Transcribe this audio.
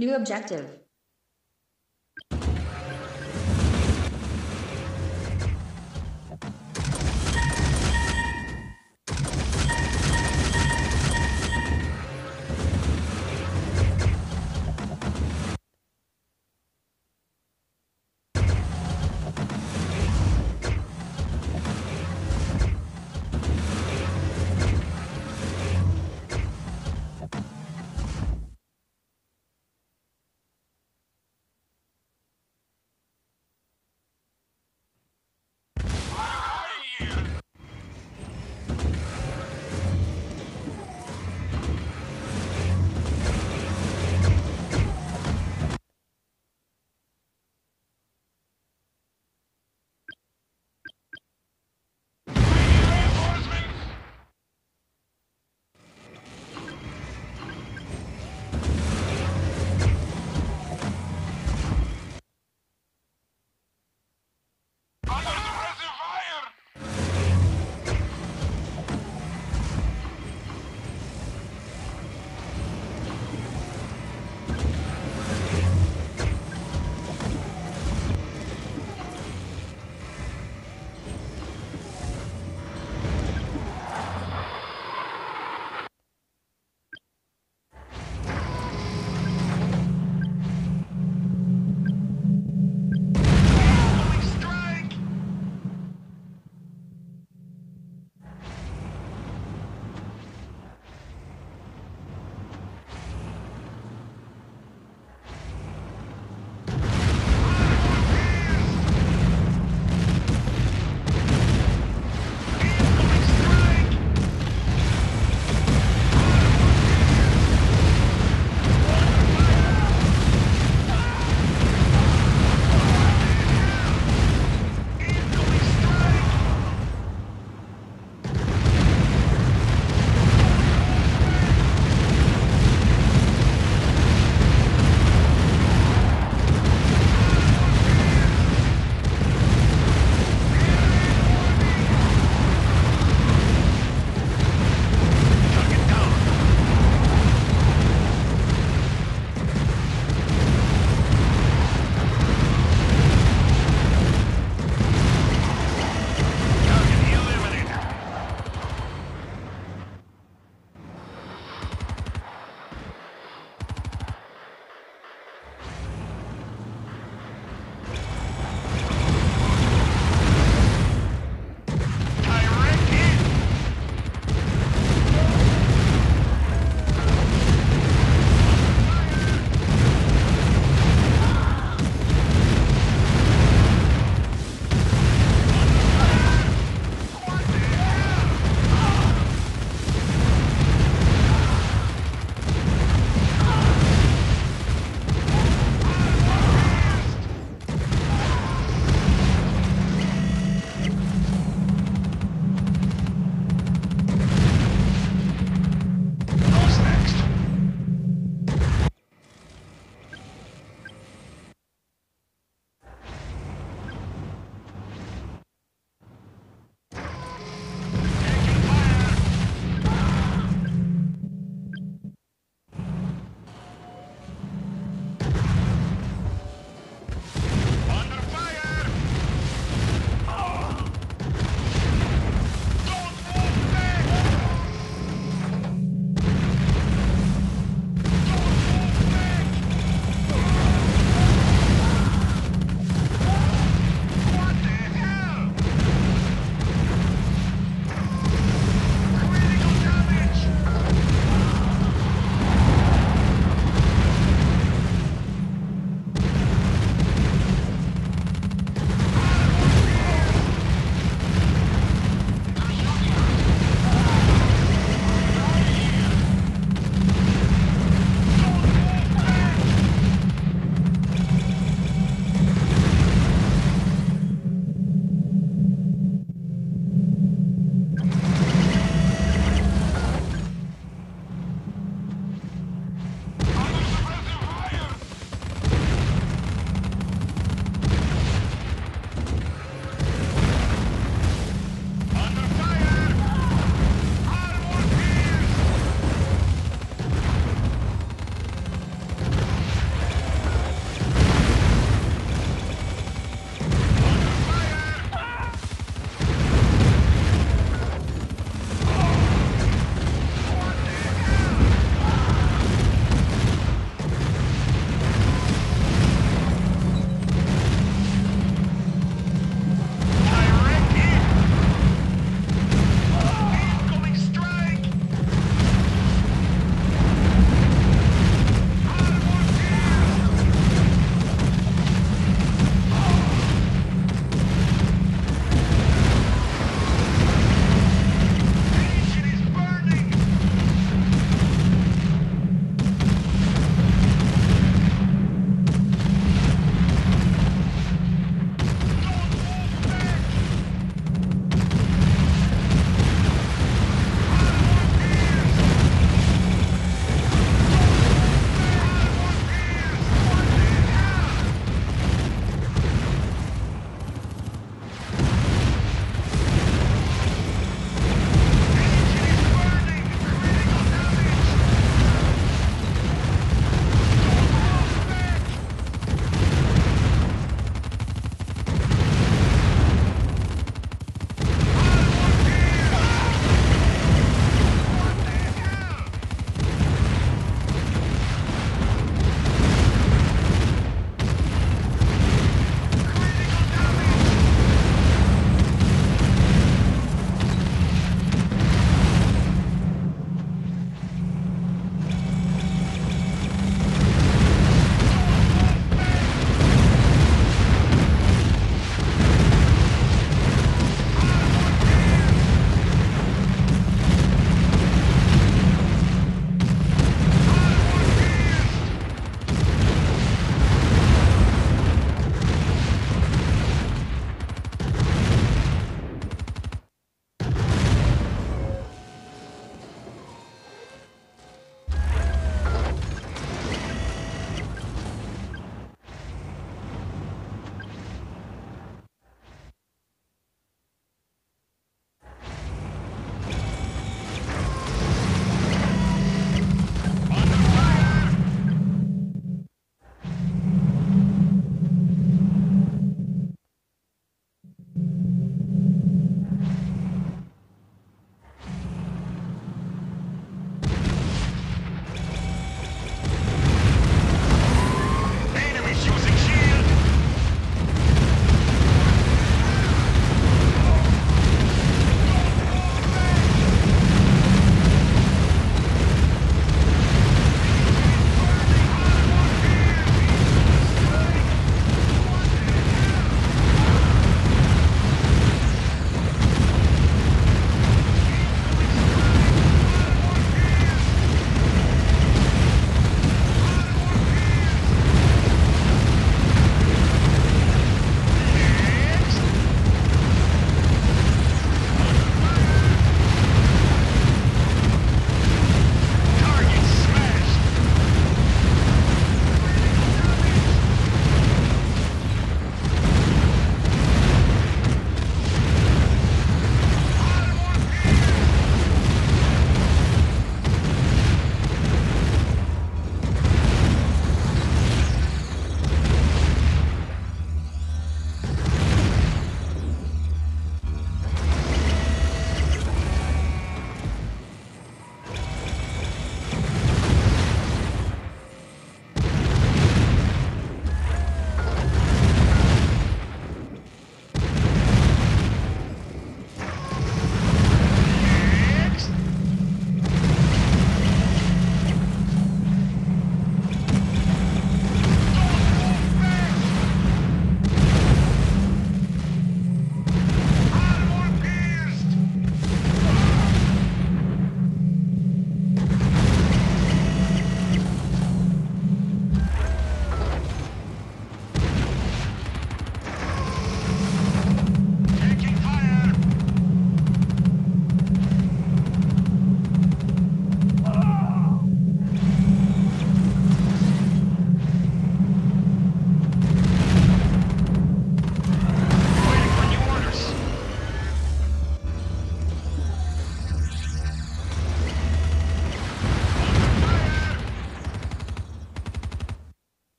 New objective.